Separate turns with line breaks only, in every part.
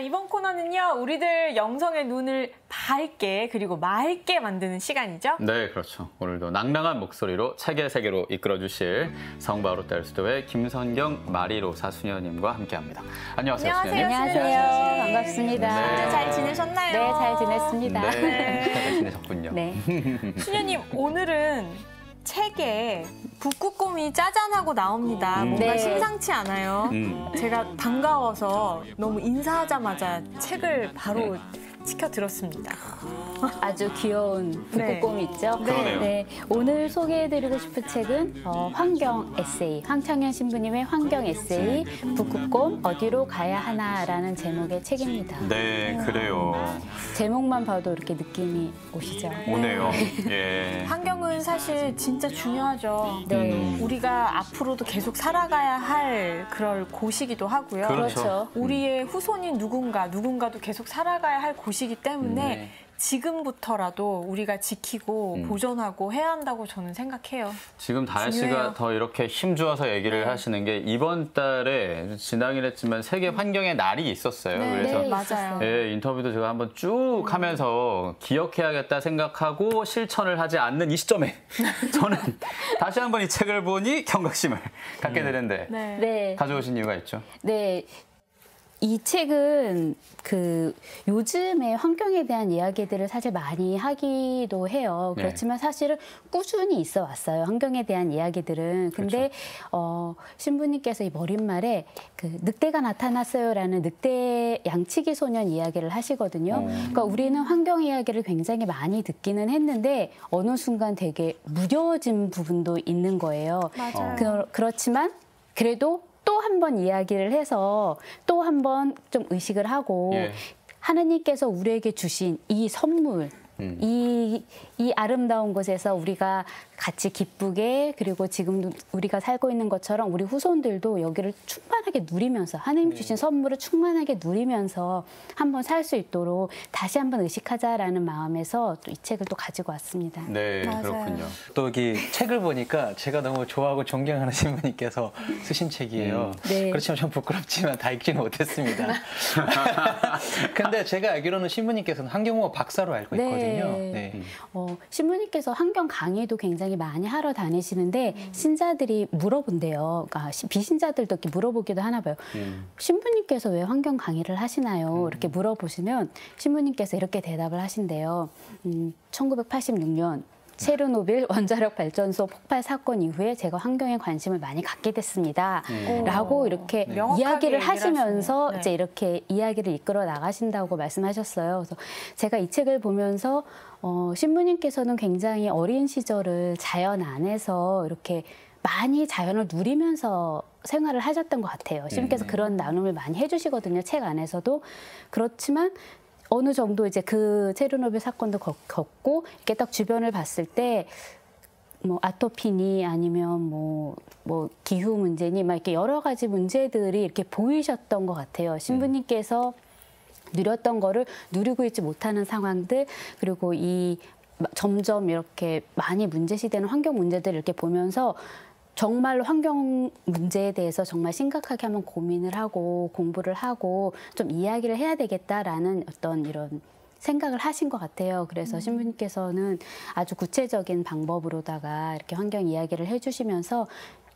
이번 코너는요, 우리들 영성의 눈을 밝게 그리고 맑게 만드는 시간이죠.
네, 그렇죠. 오늘도 낭낭한 목소리로 책의 세계로 이끌어 주실 성바로 뗄수도의 김선경 마리로사 수녀님과 함께합니다. 안녕하세요, 수녀님.
안녕하세요. 반갑습니다.
네.
잘 지내셨나요?
네, 잘 지냈습니다.
네, 잘 지내셨군요.
네.
수녀님, 오늘은 책에 북극곰이 짜잔하고 나옵니다.
음.
뭔가
네.
심상치 않아요.
음.
제가 반가워서 너무 인사하자마자 책을 바로
네.
지켜 들었습니다.
아주 귀여운
네.
북극곰 있죠?
그러네요.
네. 오늘 소개해드리고 싶은 책은 어, 환경 에세이, 황창현 신부님의 환경 에세이, 북극곰 어디로 가야 하나라는 제목의 책입니다.
네, 그래요.
제목만 봐도 이렇게 느낌이 오시죠?
오네요. 예.
환경은 사실 진짜 중요하죠.
네.
음.
우리가 앞으로도 계속 살아가야 할 그럴 곳이기도 하고요.
그렇죠.
그렇죠.
우리의 후손인 누군가, 누군가도 계속 살아가야 할 곳 이기 때문에
네.
지금부터라도 우리가 지키고
음.
보존하고 해야 한다고 저는 생각해요.
지금 다혜. 씨가 더 이렇게 힘주어서 얘기를
네.
하시는 게 이번 달에 지나긴 했지만 세계 환경의 날이 있었어요. 그래서
네, 맞아요.
예, 인터뷰도 제가 한번 쭉 하면서 기억해야겠다 생각하고 실천을 하지 않는 이 시점에 저는 다시 한번 이 책을 보니 경각심을 갖게 되는데
네.
네.
가져오신 이유가 있죠.
네. 이 책은 그 요즘에 환경에 대한 이야기들을 사실 많이 하기도 해요.
네.
그렇지만 사실은 꾸준히 있어 왔어요. 환경에 대한 이야기들은. 근데 어 신부님께서 이 머릿말에 그 늑대가 나타났어요라는 늑대 양치기 소년 이야기를 하시거든요.
어.
그러니까 우리는 환경 이야기를 굉장히 많이 듣기는 했는데 어느 순간 되게 무뎌진 부분도 있는 거예요.
맞아요.
그, 그렇지만 그래도 또 한 번 이야기를 해서 또 한 번 좀 의식을 하고
예.
하느님께서 우리에게 주신 이 선물
음.
이, 이 아름다운 곳에서 우리가 같이 기쁘게 그리고 지금 우리가 살고 있는 것처럼 우리 후손들도 여기를 충만하게 누리면서 하나님
네.
주신 선물을 충만하게 누리면서 한번 살 수 있도록 다시 한번 의식하자라는 마음에서 또 이 책을 또 가지고 왔습니다.
네,
맞아요.
그렇군요.
또 여기 책을 보니까 제가 너무 좋아하고 존경하는 신부님께서 쓰신 책이에요.
음.
네.
그렇지만 좀 부끄럽지만 다 읽지는 못했습니다. 근데 제가 알기로는 신부님께서는 환경공학 박사로 알고
네.
있거든요. 네.
어, 신부님께서 환경 강의도 굉장히 많이 하러 다니시는데 신자들이 물어본대요. 그러니까 시- 비신자들도 이렇게 물어보기도 하나 봐요.
음.
신부님께서 왜 환경 강의를 하시나요? 이렇게 물어보시면 신부님께서 이렇게 대답을 하신대요. 음, 1986년 체르노빌 원자력 발전소 폭발 사건 이후에 제가 환경에 관심을 많이 갖게 됐습니다.
음.
라고
오,
이렇게 이야기를 하시면서.
네.
이제 이렇게 이야기를 이끌어 나가신다고 말씀하셨어요. 그래서 제가 이 책을 보면서 어, 신부님께서는 굉장히 어린 시절을 자연 안에서 이렇게 많이 자연을 누리면서 생활을 하셨던 것 같아요. 신부님께서
음.
그런 나눔을 많이 해주시거든요. 책 안에서도 그렇지만 어느 정도 이제 그 체르노빌 사건도 겪- 겪고 이렇게 딱 주변을 봤을 때 뭐 아토피니 아니면 뭐, 뭐 기후 문제니 막 이렇게 여러 가지 문제들이 이렇게 보이셨던 것 같아요. 신부님께서 누렸던 거를 누리고 있지 못하는 상황들 그리고 이 마- 점점 이렇게 많이 문제시되는 환경 문제들을 이렇게 보면서 정말로 환경 문제에 대해서 정말 심각하게 한번 고민을 하고 공부를 하고 좀 이야기를 해야 되겠다라는 어떤 이런 생각을 하신 것 같아요. 그래서 신부님께서는 아주 구체적인 방법으로다가 이렇게 환경 이야기를 해주시면서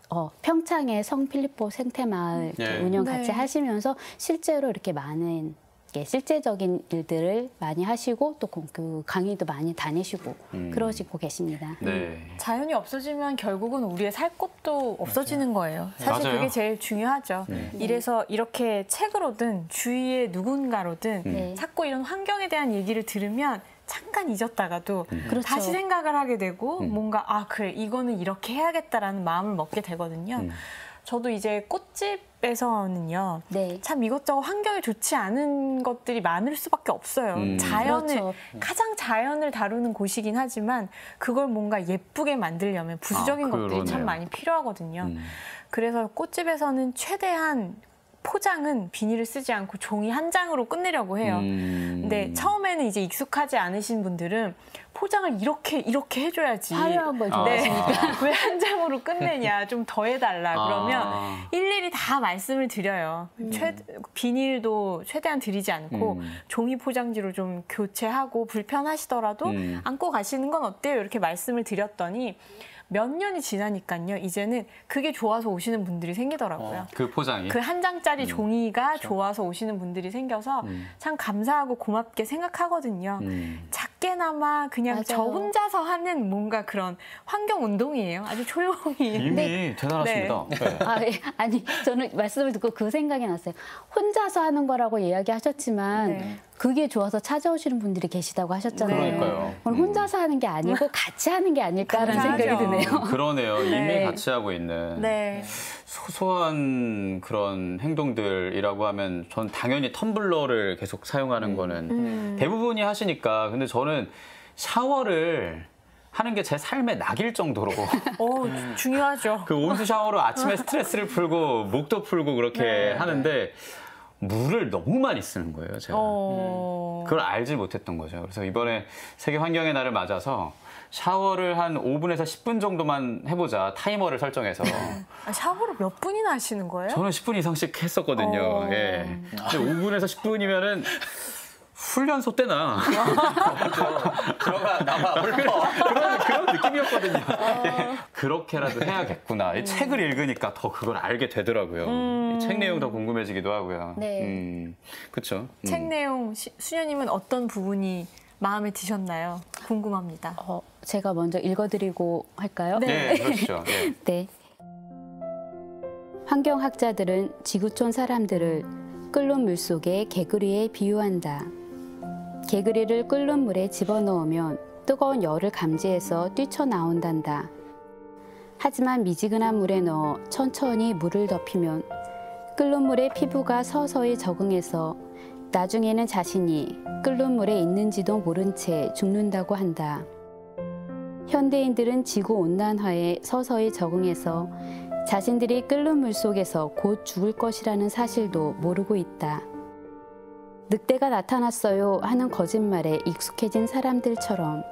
어, 평창의 성 필리포 생태마을
예.
운영
네.
같이 하시면서 실제로 이렇게 많은 예, 실제적인 일들을 많이 하시고 또 그 강의도 많이 다니시고
음.
그러시고 계십니다.
네.
자연이 없어지면 결국은 우리의 살 곳도 없어지는 거예요. 사실
맞아요.
그게 제일 중요하죠.
네.
이래서 이렇게 책으로든 주위의 누군가로든
네.
자꾸 이런 환경에 대한 얘기를 들으면 잠깐 잊었다가도
그렇죠.
다시 생각을 하게 되고
음.
뭔가 아 그래 이거는 이렇게 해야겠다라는 마음을 먹게 되거든요.
음.
저도 이제 꽃집 에서는요.
네.
참 이것저것 환경에 좋지 않은 것들이 많을 수밖에 없어요.
음.
자연을
그렇죠.
가장 자연을 다루는 곳이긴 하지만 그걸 뭔가 예쁘게 만들려면 부수적인
아,
것들이 참. 많이 필요하거든요.
음.
그래서 꽃집에서는 최대한 포장은 비닐을 쓰지 않고 종이 한 장으로 끝내려고 해요.
음.
근데 처음에는 이제 익숙하지 않으신 분들은 포장을 이렇게 이렇게 해줘야지.
화려한 걸
아.
네.
좋아하시니까.
왜한 장으로 끝내냐? 좀 더 해달라. 그러면
아.
일일이 다 말씀을 드려요. 최, 비닐도 최대한 드리지 않고
음.
종이 포장지로 좀 교체하고 불편하시더라도
음.
안고 가시는 건 어때요? 이렇게 말씀을 드렸더니 몇 년이 지나니까요. 이제는 그게 좋아서 오시는 분들이 생기더라고요.
그 포장이.
그 한 장짜리 종이가 좋아서 오시는 분들이 생겨서
음.
참 감사하고 고맙게 생각하거든요.
음.
작게나마 그냥 저
맞아요.
혼자서 하는 뭔가 그런 환경 운동이에요. 아주 조용히.
이미 대단하십니다. 네.
아, 예. 아니 저는 말씀을 듣고 그 생각이 났어요. 혼자서 하는 거라고 이야기하셨지만
네.
그게 좋아서 찾아오시는 분들이 계시다고 하셨잖아요.
그러니까요.
그럼 혼자서 하는 게 아니고 같이 하는 게 아닐까라는. 생각이 드네요.
그러네요. 이미
네.
같이 하고 있는
네.
소소한 그런 행동들이라고 하면 전 당연히 텀블러를 계속 사용하는 거는
음.
대부분이 하시니까 근데 저는 샤워를 하는 게 제 삶의 낙일 정도로
어, 중요하죠.
그 온수 샤워로 아침에 스트레스를 풀고 목도 풀고 그렇게
네.
하는데 물을 너무 많이 쓰는 거예요, 제가.
어.
그걸 알지 못했던 거죠. 그래서 이번에 세계 환경의 날을 맞아서 샤워를 한 5분에서 10분 정도만 해보자 타이머를 설정해서
아, 샤워를 몇 분이나 하시는 거예요?
저는 10분 이상씩 했었거든요.
어.
예. 근데 5분에서 10분이면은 훈련소 때나
들어가 나와
그런, 그런 느낌이었거든요. 예. 그렇게라도 해야겠구나. 이 책을 읽으니까 더 그걸 알게 되더라고요. 이책 내용 더 궁금해지기도 하고요.
네.
음, 그렇죠.
책 내용 시- 수녀님은 어떤 부분이 마음에 드셨나요? 궁금합니다.
어, 제가 먼저 읽어드리고 할까요?
네.
네, 그렇죠. 예.
네. 환경학자들은 지구촌 사람들을 끓는 물 속에 개구리에 비유한다. 개구리를 끓는 물에 집어넣으면 뜨거운 열을 감지해서 뛰쳐나온단다. 하지만 미지근한 물에 넣어 천천히 물을 덮이면 끓는 물에 피부가 서서히 적응해서 나중에는 자신이 끓는 물에 있는지도 모른 채 죽는다고 한다. 현대인들은 지구 온난화에 서서히 적응해서 자신들이 끓는 물 속에서 곧 죽을 것이라는 사실도 모르고 있다. 늑대가 나타났어요 하는 거짓말에 익숙해진 사람들처럼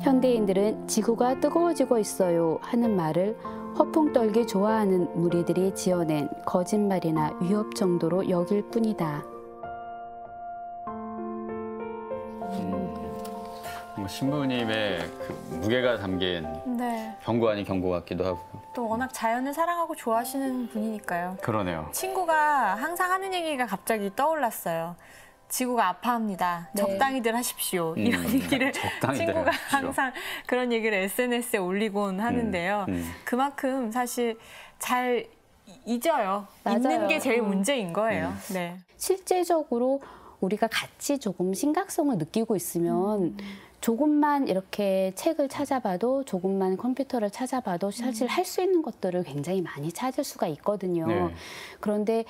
현대인들은 지구가 뜨거워지고 있어요 하는 말을 허풍 떨기 좋아하는 무리들이 지어낸 거짓말이나 위협 정도로 여길 뿐이다.
뭔가 신부님의 그 무게가 담긴
네.
경고 아닌 경고 같기도 하고.
또 워낙 자연을 사랑하고 좋아하시는 분이니까요.
그러네요.
친구가 항상 하는 얘기가 갑자기 떠올랐어요. 지구가 아파합니다.
네.
적당히들 하십시오.
음,
이런 얘기를
적당히들
친구가
하십시오.
항상 그런 얘기를 SNS에 올리곤 하는데요.
음, 음.
그만큼 사실 잘 잊어요.
맞아요.
잊는 게 제일
음.
문제인 거예요. 네.
실제적으로 우리가 같이 조금 심각성을 느끼고 있으면 조금만 이렇게 책을 찾아봐도 조금만 컴퓨터를 찾아봐도 사실 할 수 있는 것들을 굉장히 많이 찾을 수가 있거든요.
네.
그런데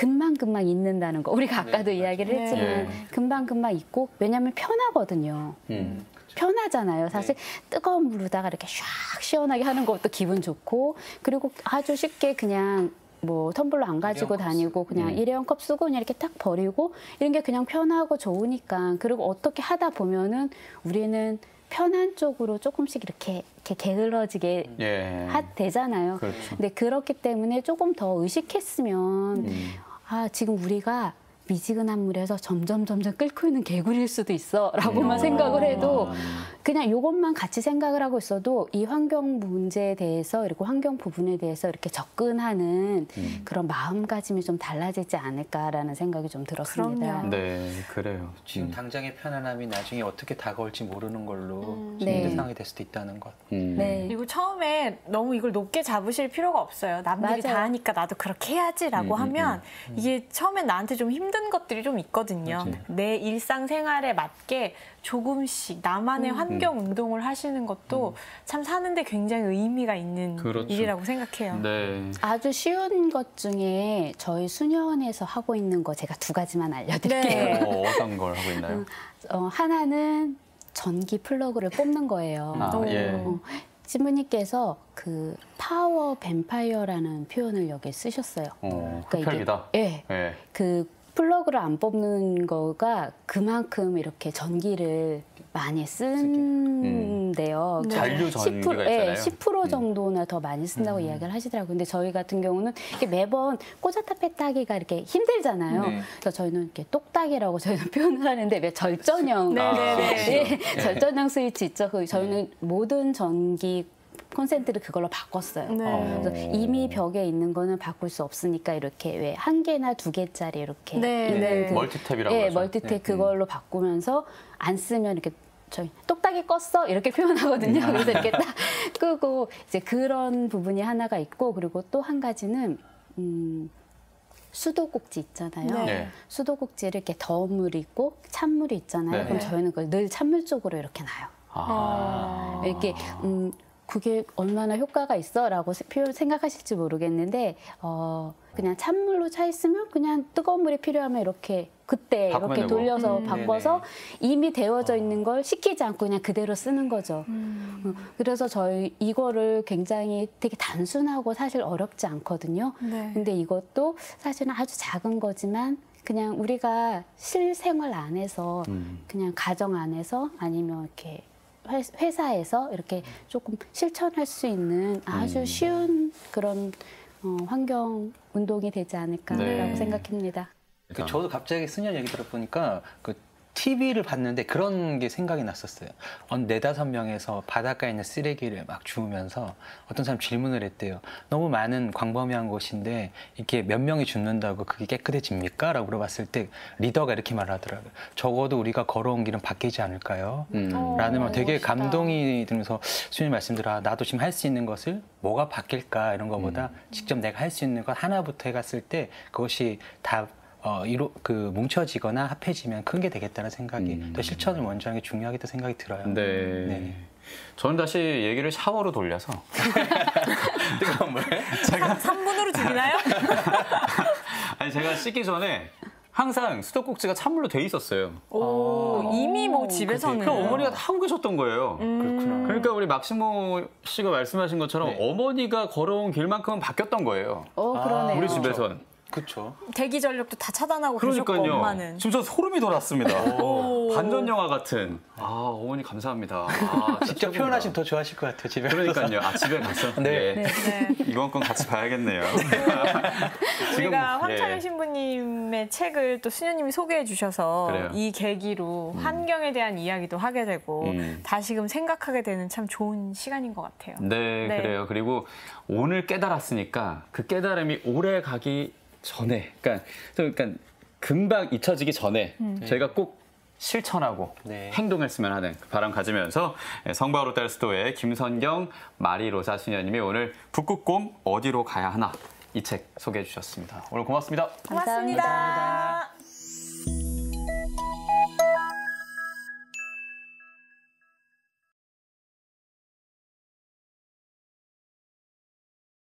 금방 금방 잊는다는 거. 우리가 아까도 이야기를
네.
했지만
예.
금방 금방 잊고 왜냐하면 편하거든요.
음.
편하잖아요. 사실 뜨거운 물로다가 이렇게 샥 시원하게 하는 것도 기분 좋고 그리고 아주 쉽게 그냥 뭐 텀블러 안 가지고 다니고 그냥
음.
일회용 컵 쓰고 그냥 이렇게 딱 버리고 이런 게 그냥 편하고 좋으니까 그리고 어떻게 하다 보면은 우리는 편한 쪽으로 조금씩 이렇게 이렇게 게을러지게
예.
하, 되잖아요.
그렇죠.
근데 그렇기 때문에 조금 더 의식했으면
음.
아 지금 우리가 미지근한 물에서 점점 점점 끓고 있는 개구리일 수도 있어라고만
음.
생각을 해도
음.
그냥 이것만 같이 생각을 하고 있어도 이 환경 문제에 대해서 그리고 환경 부분에 대해서 이렇게 접근하는
음.
그런 마음가짐이 좀 달라지지 않을까라는 생각이 좀 들었습니다.
그럼요.
네, 그래요.
지금
음.
당장의 편안함이 나중에 어떻게 다가올지 모르는 걸로 지금
네.
문제 상황이 될 수도 있다는 것.
음.
네.
그리고 처음에 너무 이걸 높게 잡으실 필요가 없어요. 남들이
맞아요.
다 하니까 나도 그렇게 해야지라고
음, 음,
하면 이게 처음엔 나한테 좀 힘든 것들이 좀 있거든요.
맞아요.
내 일상생활에 맞게 조금씩 나만의 환경 운동을 하시는 것도 참 사는데 굉장히 의미가 있는
그렇죠.
일이라고 생각해요.
네.
아주 쉬운 것 중에 저희 수녀원에서 하고 있는 거 제가 두 가지만 알려드릴게요.
네.
어, 어떤 걸 하고 있나요?
어, 하나는 전기 플러그를 뽑는 거예요.
아,
오.
예.
어, 신부님께서 그 파워 뱀파이어라는 표현을 여기 쓰셨어요.
어,
그러니까 이게-. 예.
예.
그 플러그를 안 뽑는 거가 그만큼 이렇게 전기를 많이 쓴대요.
음. 잔류 전기가
10%, 예,
있잖아요.
10%
음.
정도나 더 많이 쓴다고 이야기를 하시더라고요. 근데 저희 같은 경우는 이렇게 매번 꽂았다 뺐다 하기가 이렇게 힘들잖아요.
네.
그래서 저희는 이렇게 똑딱이라고 저희는 표현을 하는데 왜 절전형
네, 네, 네.
예, 절전형 스위치 있죠. 그 저희는 모든 전기 콘센트를 그걸로 바꿨어요.
네.
그래서 이미 벽에 있는 거는 바꿀 수 없으니까 이렇게 왜 한 개나 두 개짜리 이렇게
네,
있는
네.
그
멀티탭이라고
예,
그러죠.
멀티탭
네.
그걸로 바꾸면서 안 쓰면 이렇게 저희 똑딱이 껐어 이렇게 표현하거든요.
음.
그래서 이렇게 딱 끄고 이제 그런 부분이 하나가 있고 그리고 또 한 가지는 음, 수도꼭지 있잖아요.
네.
네.
수도꼭지를 이렇게 더운 물이 있고 찬물이 있잖아요.
네.
그럼
네.
저희는 그걸 늘 찬물 쪽으로 이렇게 놔요.
아.
이렇게 음 그게 얼마나 효과가 있어라고 생각하실지 모르겠는데 어 그냥 찬물로 차 있으면 그냥 뜨거운 물이 필요하면 이렇게 그때 이렇게
되고.
돌려서
음.
바꿔서 이미 데워져 있는 걸 식히지 않고 그냥 그대로 쓰는 거죠.
음.
어, 그래서 저희 이거를 굉장히 되게 단순하고 사실 어렵지 않거든요.
네.
근데 이것도 사실은 아주 작은 거지만 그냥 우리가 실생활 안에서
음.
그냥 가정 안에서 아니면 이렇게 회- 회사에서 이렇게 조금 실천할 수 있는 아주
음.
쉬운 그런 어, 환경 운동이 되지 않을까라고
네.
생각합니다.
그 저도 갑자기 승현 얘기 들어보니까 그 TV를 봤는데 그런 게 생각이 났었어요. 한 네다섯 명에서 바닷가에 있는 쓰레기를 막 주우면서 어떤 사람 질문을 했대요. 너무 많은 광범위한 곳인데 이렇게 몇 명이 죽는다고 그게 깨끗해집니까? 라고 물어봤을 때 리더가 이렇게 말하더라고요. 적어도 우리가 걸어온 길은 바뀌지 않을까요?
음.
어.
라는 말 되게
멋있다.
감동이 들면서 수님 말씀대로 아, 나도 지금 할 수 있는 것을 뭐가 바뀔까 이런 것보다 직접 내가 할 수 있는 것 하나부터 해갔을 때 그것이 다 어, 이로, 그, 뭉쳐지거나 합해지면 큰 게 되겠다는 생각이,
음.
또 실천을 먼저 하는 게 중요하겠다 생각이 들어요.
네.
네.
저는 다시 얘기를 샤워로 돌려서
뜨거운 물.
제가
3 분으로 줄이나요?
아니 제가 씻기 전에 항상 수도꼭지가 찬물로 돼 있었어요.
오, 이미 뭐 집에서는.
그럼 어머니가 다 하고 계셨던 거예요.
음.
그러니까 우리 막시모 씨가 말씀하신 것처럼
네.
어머니가 걸어온 길만큼은 바뀌었던 거예요.
어
아,
그러네요.
우리 집에선.
그쵸.
대기 전력도 다 차단하고 계셨고
그러니까요.
엄마는.
지금 저 소름이 돋았습니다.
오.
반전 영화 같은. 아 어머니 감사합니다. 아,
직접 표현하시면 더 좋아하실 것 같아요, 집에.
그러니까요. 아 집에 가서.
네.
예.
네.
이번 건 같이 봐야겠네요. 지금
우리가
뭐,
황창현
예.
신부님의 책을 또 수녀님이 소개해 주셔서
그래요.
이 계기로 환경에 대한 이야기도 하게 되고
음.
다시금 생각하게 되는 참 좋은 시간인 것 같아요.
네,
네.
그래요. 그리고 오늘 깨달았으니까 그 깨달음이 오래 가기 전에, 그러니까, 그러니까 금방 잊혀지기 전에 저희가 꼭 실천하고
네.
행동했으면 하는 그 바람 가지면서 성바오로 딸스토의 김선경 마리로사 수녀님이 오늘 북극곰 어디로 가야 하나 이 책 소개해 주셨습니다. 오늘 고맙습니다.
고맙습니다.